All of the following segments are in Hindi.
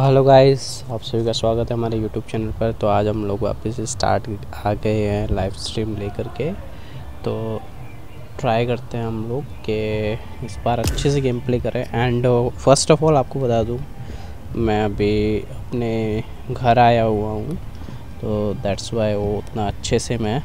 हेलो गाइस, आप सभी का स्वागत है हमारे यूट्यूब चैनल पर। तो आज हम लोग वापस स्टार्ट आ गए हैं लाइव स्ट्रीम लेकर के। तो ट्राई करते हैं हम लोग कि इस बार अच्छे से गेम प्ले करें एंड फ़र्स्ट ऑफ़ ऑल आपको बता दूँ, मैं अभी अपने घर आया हुआ हूँ। तो दैट्स वाई वो उतना अच्छे से मैं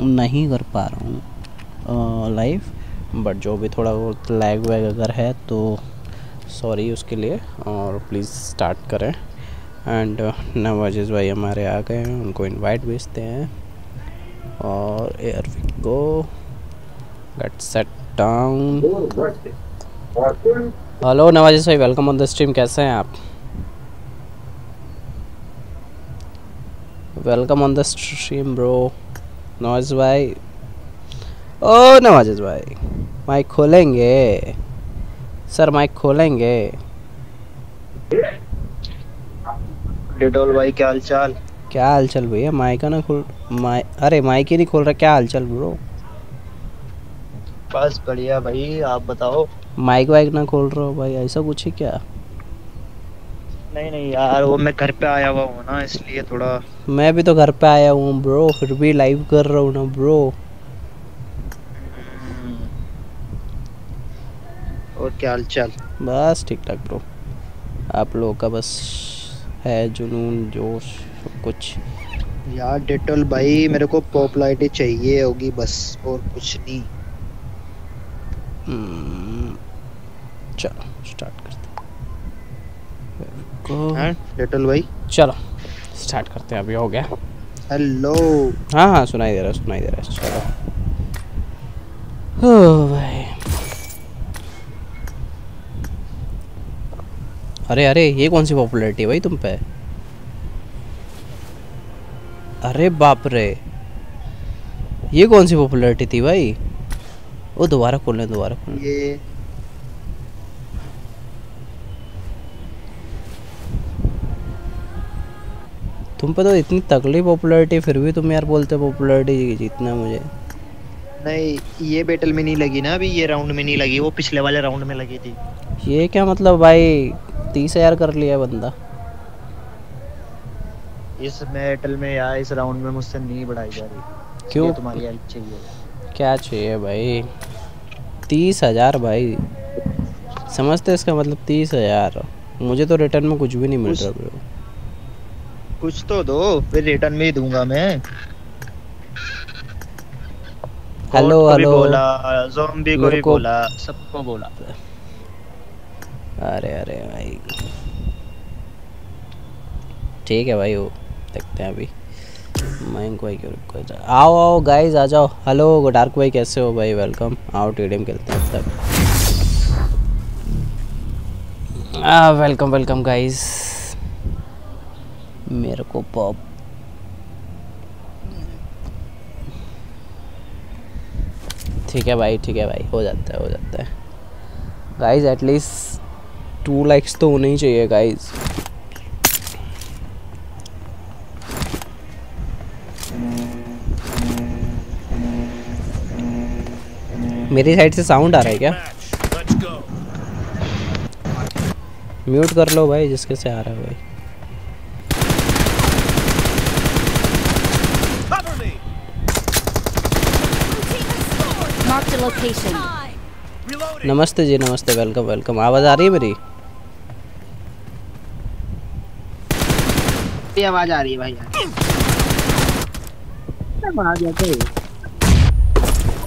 नहीं कर पा रहा हूँ लाइव बट जो भी थोड़ा बहुत लैग वैग अगर है तो सॉरी उसके लिए और प्लीज़ स्टार्ट करें। एंड नवाजिज़ भाई हमारे आ गए हैं, उनको इनवाइट भेजते हैं। और air go get set down hello Nawazish भाई वेलकम ऑन द स्ट्रीम कैसे हैं आप? Welcome on the stream bro Nawaz भाई। ओ नवाजिज़ भाई माइक खोलेंगे। सर माइक खोलेंगे। डिडोल भाई क्या हाल चाल? क्या हाल चल भैया? माइक ना खोल माइ अरे माइक ही नहीं खोल रहा क्या हाल चल ब्रो? बस बढ़िया भाई आप बताओ? माइक वाइक ना खोल रहे हो भाई ऐसा कुछ है क्या? नहीं नहीं यार वो मैं घर पे आया हुआ हूँ ना इसलिए थोड़ा मैं भी तो घर पे आया हूँ ब्रो फिर भी लाइव कर रहा हूँ ना ब्रो। क्या हाल चाल? बस ठीक ठाक ब्रो। आप लोगों का बस है जुनून जोश सब कुछ। यार डिटोल भाई मेरे को पॉपुलैरिटी चाहिए होगी बस और कुछ नहीं। हम्म, चलो स्टार्ट करते हैं। हाँ भाई? चलो स्टार्ट करते हैं अभी हो गया। हेलो हाँ हाँ सुनाई दे रहा है सुनाई दे रहा है चलो। ओ भाई। अरे अरे ये कौन सी पॉपुलैरिटी है भाई तुम पे? अरे बाप रे। ये कौन सी पॉपुलैरिटी थी भाई? वो दोबारा खोलने दोबारा खोलने ये। तुम पे तो इतनी तगड़ी पॉपुलैरिटी फिर भी तुम यार बोलते पॉपुलैरिटी जीतना मुझे। नहीं ये बैटल में नहीं लगी ना अभी ये राउंड में नहीं लगी वो पिछले वाले राउंड में लगी थी। ये क्या मतलब भाई? तीस हज़ार कर लिया बंदा। इस बैटल में यार इस राउंड में मुझसे नहीं बढ़ाई जा रही। क्यों? तुम्हारी हेल्प चाहिए। क्या चाहिए भाई? तीस हज़ार भाई। समझते इसका मतलब तीस हज़ार। मुझे तो रिटर्न में कुछ भी नहीं मिल रहा ब्रो कुछ तो दो फिर रिटर्न में ही दूँगा मैं। हेलो हेलो बोला ज़ॉम्बी को भी बोला सबको बोला। अरे अरे भाई। ठीक है भाई, वो देखते हैं अभी। मैंक भाई क्यों आओ आओ गाइस आ जाओ। हेलो डार्क भाई, कैसे हो भाई? वेलकम आओ टीडीएम खेलते हैं तब आ वेलकम वेलकम गाइस मेरे को पॉप ठीक है भाई, ठीक है भाई। हो जाता है, हो जाता है। गाइज़ एटलीस्ट टू लाइक्स तो होने ही चाहिए गाइज़ मेरी साइड से साउंड आ रहा है क्या? म्यूट कर लो भाई जिसके से आ रहा है भाई. नमस्ते जी नमस्ते वेलकम वेलकम आवाज़ आ रही है मेरी? ये आवाज़ आ रही है भाई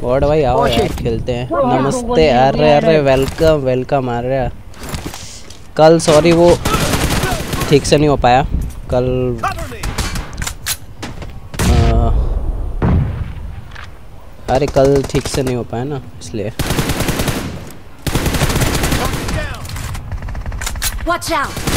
गॉड भाई आओ यार खेलते हैं। नमस्ते अरे अरे वेलकम वेलकम आ रहा कल सॉरी वो ठीक से नहीं हो पाया। कल अरे कल ठीक से नहीं हो पाया ना इसलिए। Watch out!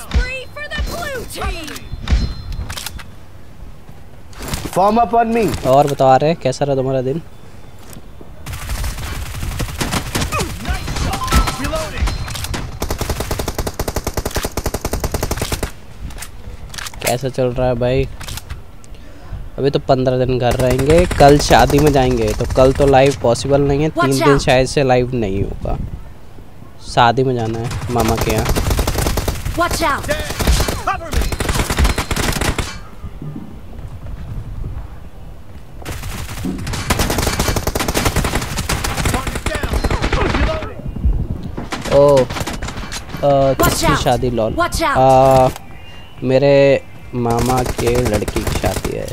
Spree for the blue team! Form up on me. और बता रहे कैसा रहा तुम्हारा दिन? कैसा चल रहा है भाई? अभी तो पंद्रह दिन घर रहेंगे कल शादी में जाएँगे तो कल तो लाइव पॉसिबल नहीं है तीन दिन शायद से लाइव नहीं होगा। शादी में जाना है मामा के यहाँ। Watch out! Cover ओ अ, किसकी out. शादी लॉल? मेरे मामा के लड़की की शादी है।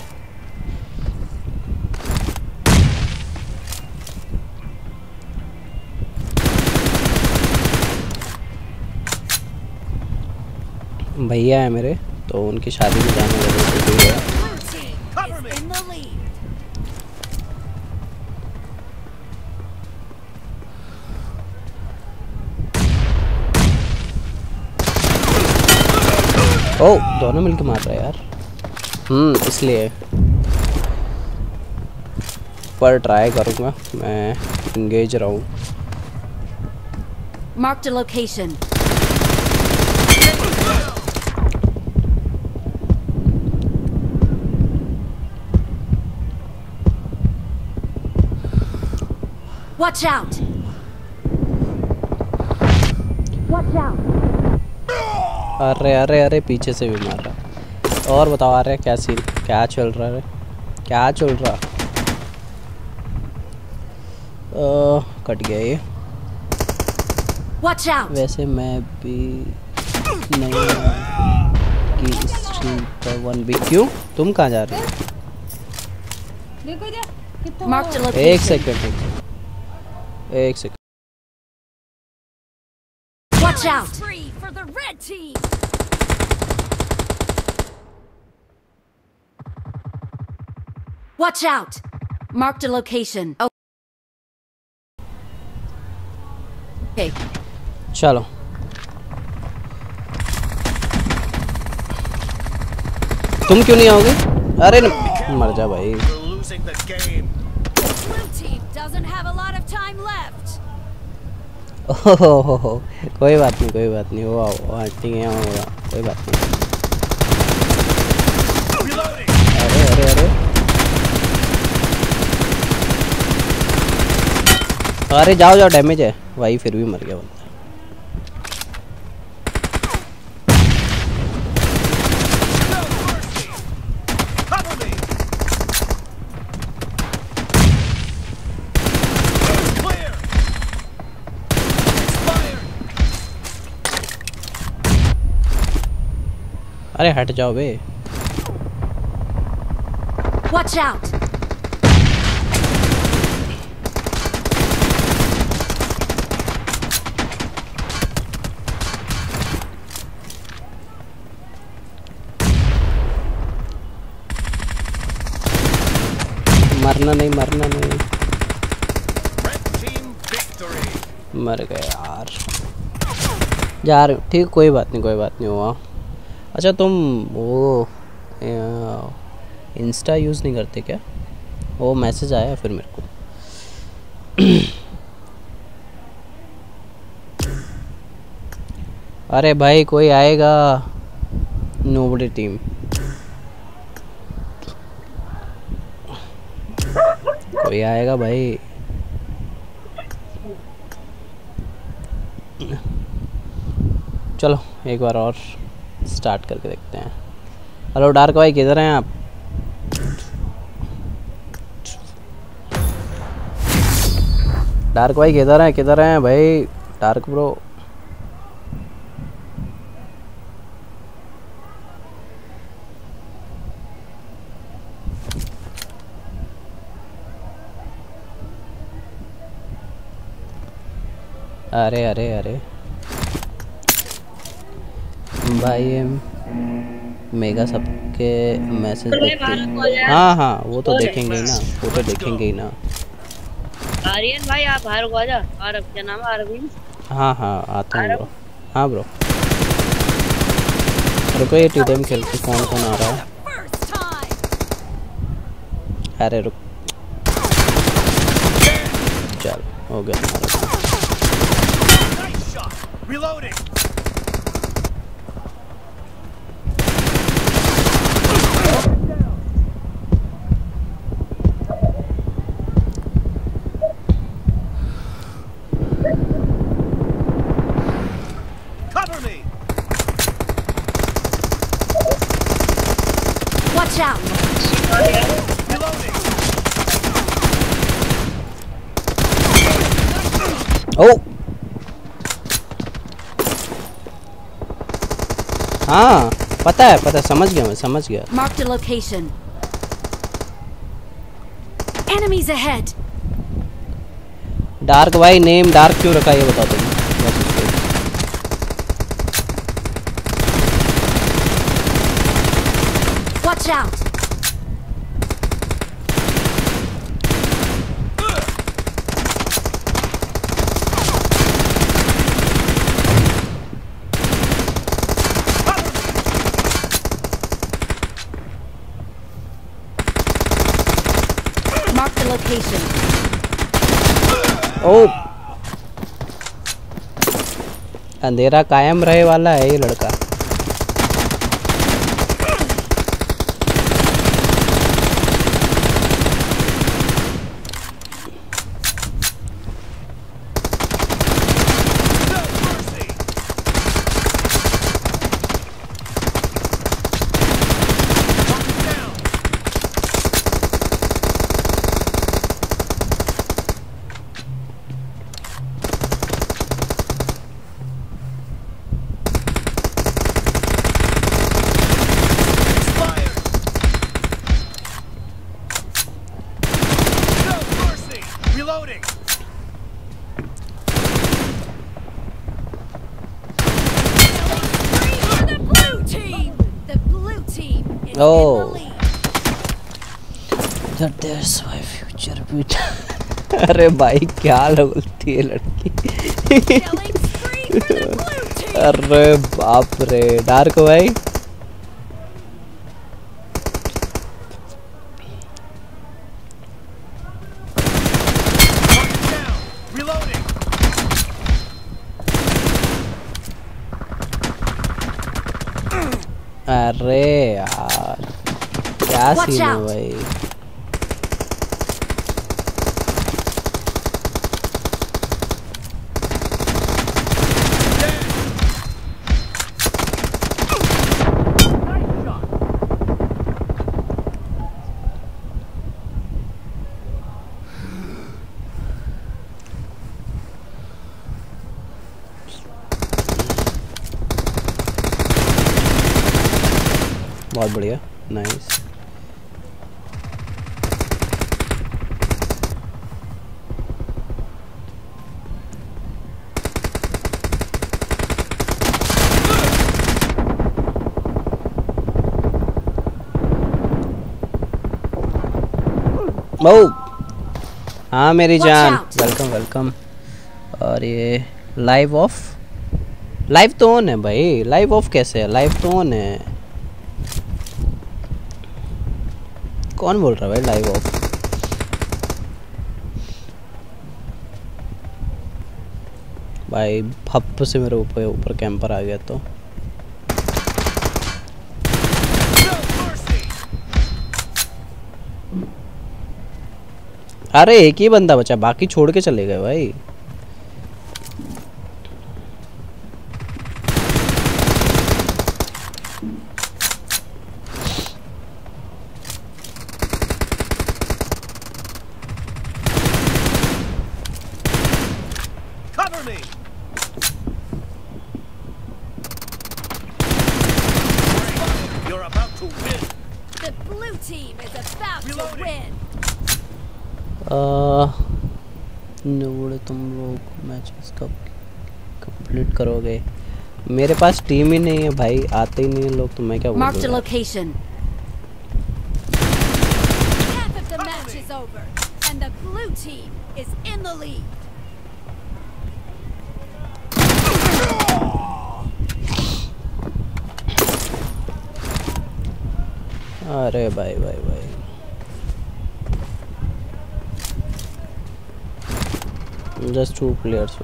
भैया है मेरे तो उनकी शादी में जाना lead. ओ दोनों मिलके मार रहे हैं यार हम्म इसलिए पर ट्राई करूँगा, मैं इंगेज रहूँ Marked a location. Watch out! Watch out! अरे अरे अरे पीछे से भी मार रहा और बताओ आ रहे क्या सीन क्या चल रहा है क्या चल रहा अ, कट गया ये Watch out! वैसे मैं भी नहीं हूँ कि स्ट्रीम पर वन बी क्यों तुम कहाँ जा रहे हो एक. सेकंड एक second Watch out! Free for the red team. Watch out! Marked a location. Oh. Okay. चलो तुम क्यों नहीं आओगे अरे मर जा भाई losing the game. Blue team doesn't have a lot of time left. ओहो कोई बात नहीं कोई बात नहीं वो आओ हाँ है यहाँ कोई बात नहीं अरे अरे अरे अरे, जाओ जाओ डैमेज है। भाई, फिर भी मर गया बंदा Cover me. Clear. Expired. अरे हट जाओ बे। Watch out! मरना नहीं मरना नहीं। Red team victory. मर गए यार। यार ठीक कोई बात नहीं कोई बात नहीं हुआ। अच्छा तुम वो इंस्टा यूज़ नहीं करते क्या? वो मैसेज आया फिर मेरे को। अरे भाई, कोई आएगा? नोबडी टीम कोई आएगा भाई? चलो, एक बार और। स्टार्ट करके देखते हैं। हेलो डार्क भाई, किधर हैं आप? डार्क भाई, किधर हैं? किधर हैं भाई? डार्क ब्रो अरे अरे अरे। भाई मेगा सबके मैसेज देखते हैं। हाँ हाँ वो तो देखेंगे ही ना वो तो देखेंगे ही ना। आर्यन भाई आप बाहर को आजा और क्या नाम है? अरविंद हाँ हाँ आता हूँ ब्रो हाँ ब्रो। रुको ये टीडीएम खेलते कौन कौन आ रहा है? अरे रुक। चल हो गया। Watch out! Reloading. ओ हाँ पता है पता है समझ गया मैं समझ गया Marked a location. Enemies ahead! Dark भाई नेम डार्क क्यों रखा है ये बताओ तुम Watch out! Mark the location. ओ अंधेरा कायम रहे वाला है ये लड़का No mercy. One down. Expired. No mercy. Reloading. For the blue team! The blue team is Oh. in the lead. इधर देस फ्यूचर अरे भाई क्या बोलती है लड़की? अरे बाप रे डार्क भाई। अरे यार क्या सीन है भाई? बहुत बढ़िया। नाइस ओ हाँ मेरी जान। वेलकम वेलकम और ये लाइव ऑफ़ लाइव तो ऑन है भाई। लाइव ऑफ़ कैसे है? लाइव तो ऑन है। कौन बोल रहा है भाई? लाइव ऑफ़ भाई भप से मेरे ऊपर ऊपर कैंपर आ गया तो। अरे, एक ही बंदा बचा, बाकी छोड़ के चले गए भाई Cover me. You're about to win. The blue team is about to Reloading. win. नोड़ तुम लोग मैच इसको कंप्लीट करोगे। मेरे पास टीम ही नहीं है भाई आते ही नहीं है लोग तो मैं क्या बोलूँ? अरे भाई भाई भाई। Just two players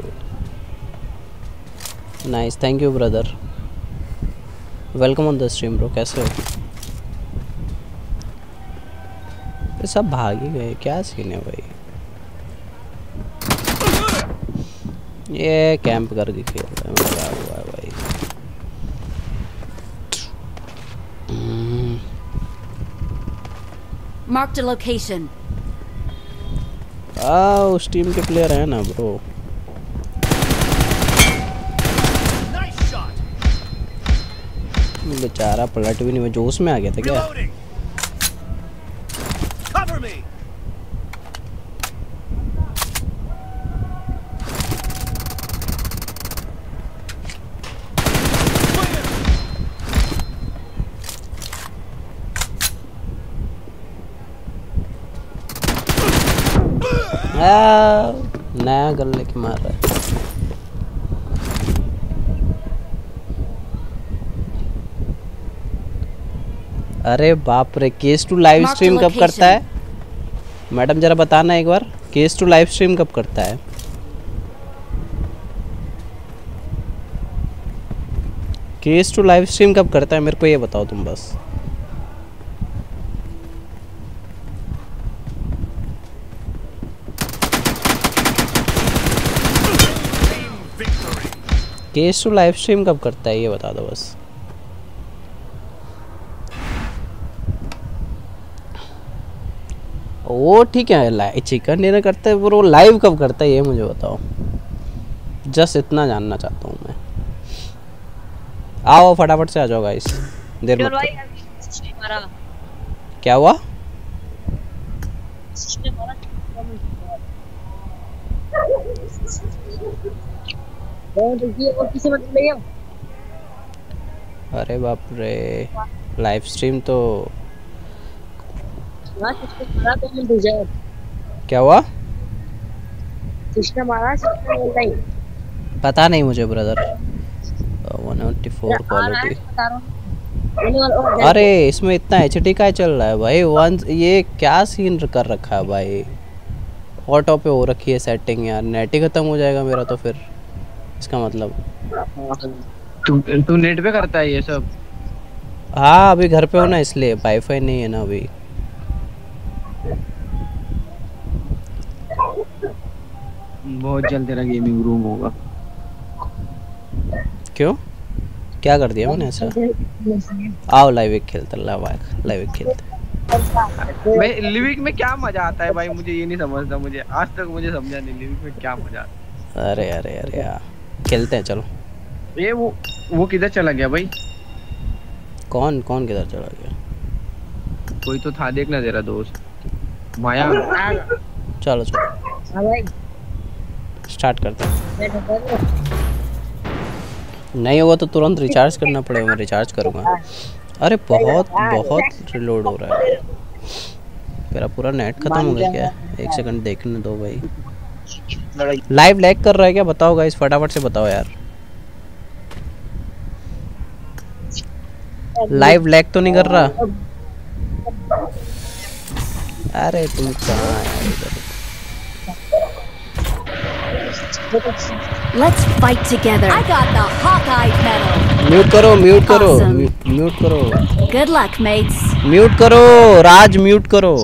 nice thank you brother welcome on the stream bro कैसे हो ये सब भाग ही गए क्या सीन है भाई ये कैंप करके खेल रहा है मज़ा हुआ है भाई हम्म, Marked a location. आ उस टीम के प्लेयर हैं ना ब्रो बेचारा पलट भी नहीं जोश में आ गया था क्या Reloading. Cover me. Clear. आ, नया गन लेके मार रहा है। अरे बाप रे केस टू लाइव स्ट्रीम कब करता है? मैडम जरा बताना एक बार केस टू लाइव स्ट्रीम कब करता है? केस टू लाइव स्ट्रीम कब करता है? मेरे को ये बताओ तुम बस Team victory. Case two live stream कब करता है ये बता दो बस। वो ठीक है चिकन डिनर करता है पर वो लाइव कब करता है ये मुझे बताओ। जस्ट इतना जानना चाहता हूँ मैं। आओ फटाफट से आ जाओ गाइस देर मत क्या हुआ? और किसी अरे बाप रे। लाइव स्ट्रीम तो जाए क्या हुआ? सिस्टम मारा? नहीं पता नहीं मुझे ब्रदर है? क्वालिटी हूँ। अरे इसमें इतना एच डी का चल रहा है भाई। वन ये क्या सीन कर रखा है भाई? ऑटो पे हो रखी है सेटिंग यार। नेट ही खत्म हो जाएगा मेरा तो फिर। इसका मतलब। तू तू नेट पे करता है ये सब? हाँ अभी घर पे हो ना इसलिए वाईफाई नहीं है ना अभी। बहुत जल्द तेरा गेमिंग रूम होगा। क्यों? क्या कर दिया मैंने ऐसा? आओ लाइव एक खेलते लाइव लाइव एक खेलते भाई लिविक में क्या मज़ा आता है भाई? मुझे ये नहीं समझता मुझे आज तक मुझे समझा नहीं लिविक में क्या मज़ा आता अरे अरे अरे यार। खेलते हैं चलो। ये वो वो किधर चला गया भाई? कौन कौन किधर चला गया? कोई तो था देखना तेरा दोस्त। माया। चलो चलो। हाँ स्टार्ट करते हैं। नहीं होगा तो तुरंत रिचार्ज करना पड़ेगा मैं रिचार्ज करूँगा। अरे बहुत बहुत रिलोड हो रहा है। मेरा पूरा नेट खत्म हो गया क्या? एक सेकंड देखने दो भाई। लाइव लैग कर रहा है क्या बताओ गाइस फटाफट से बताओ यार लाइव लैग तो नहीं कर रहा अरे तुम कहाँ यार इधर? Let's fight together. I got the Hawkeye medal. Mute करो म्यूट करो Awesome. म्यू- म्यूट करो Good luck, mates. म्यूट करो राज म्यूट करो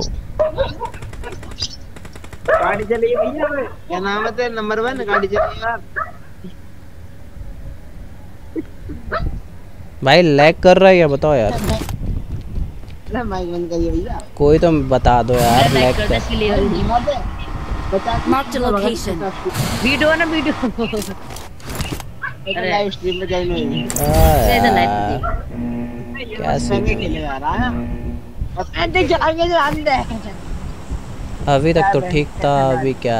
गाड़ी चली भैया क्या नाम है तेरा? नंबर वन गाड़ी चली यार भाई लैग कर रहा है क्या? बताओ यार। माइक बंद करिए भैया। कोई तो बता दो यार लैग कर के लिए Marked a location. वीडियो ना वीडियो अरे लाइव स्ट्रीम में ज्वाइन हुई कैसे आ, लाइव क्या सीन है? खेले यार आया अंदर जा आगे जा अंदर अभी तक तो ठीक था अभी क्या